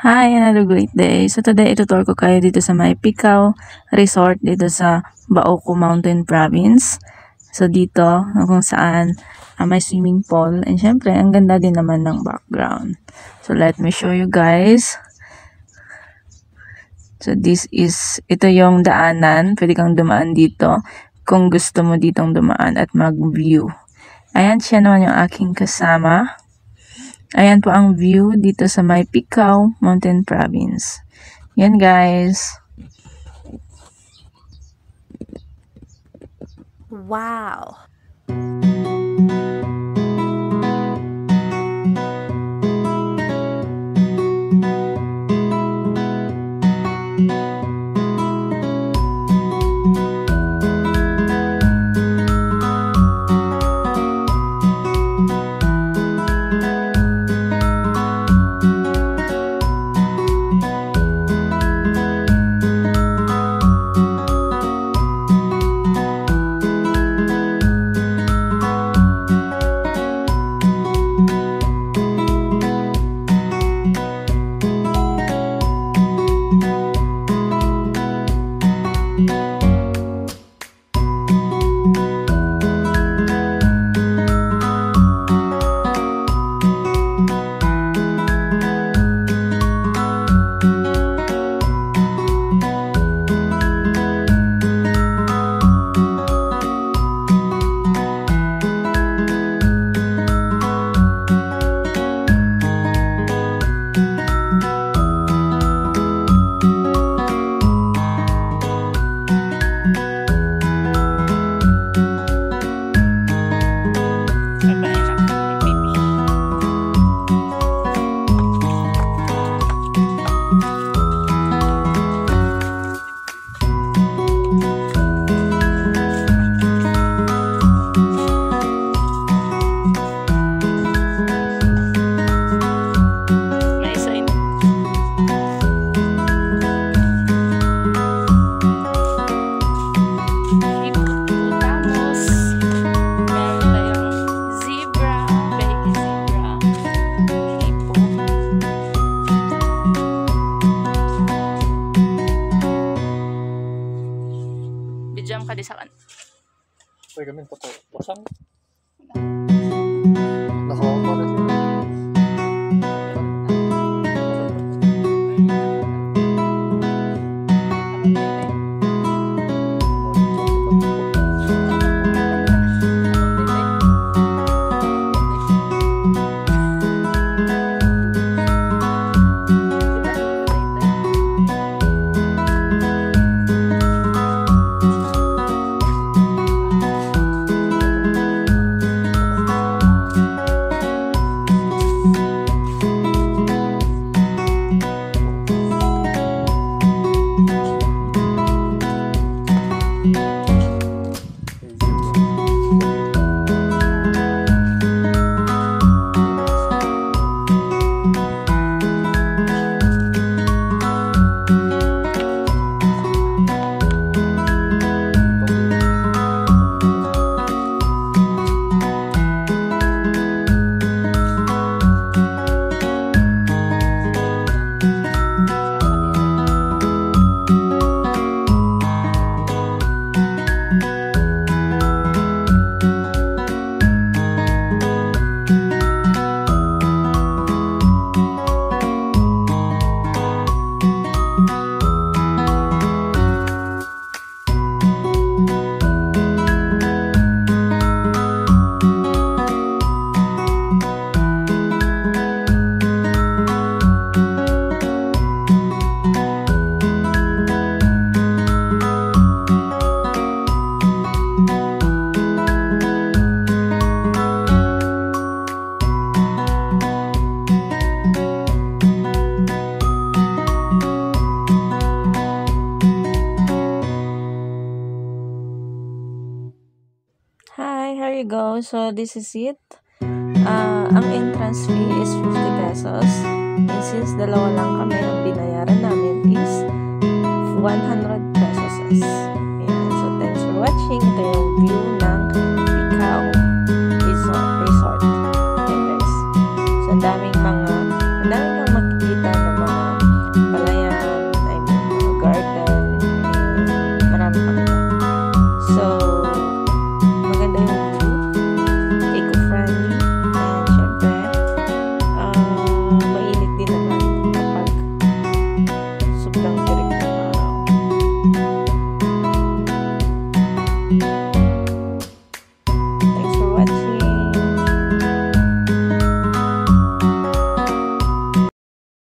Hi, another great day. So today, itutur ko kayo dito sa may Picao Resort dito sa Baoco Mountain Province. So dito, kung saan uh, may swimming pool. And syempre, ang ganda din naman ng background. So let me show you guys. So this is, ito yung daanan. Pwede kang dumaan dito kung gusto mo ditong dumaan at mag-view. Ayan siya naman yung aking kasama. Ayan po ang view dito sa may Picao Mountain Province. Yan guys. Wow. Bidjam ka di sa kan. Pwede kami ito po. Pasang. Hi, here you go. So, this is it. Uh, ang entrance fee is 50 pesos. And since dalawa lang kami, ang binayaran namin is 100 pesos. Ayan. So, thanks for watching. Ito yung view ng Ikaw Resort. Resort. Okay, guys. So, daming mga, ang daming mga